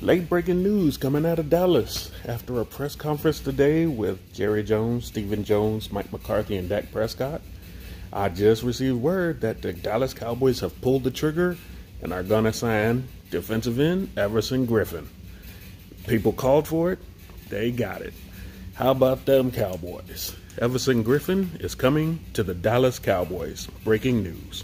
Late breaking news coming out of Dallas after a press conference today with Jerry Jones, Stephen Jones, Mike McCarthy, and Dak Prescott. I just received word that the Dallas Cowboys have pulled the trigger and are going to sign defensive end Everson Griffen. People called for it, they got it. How about them Cowboys? Everson Griffen is coming to the Dallas Cowboys. Breaking news.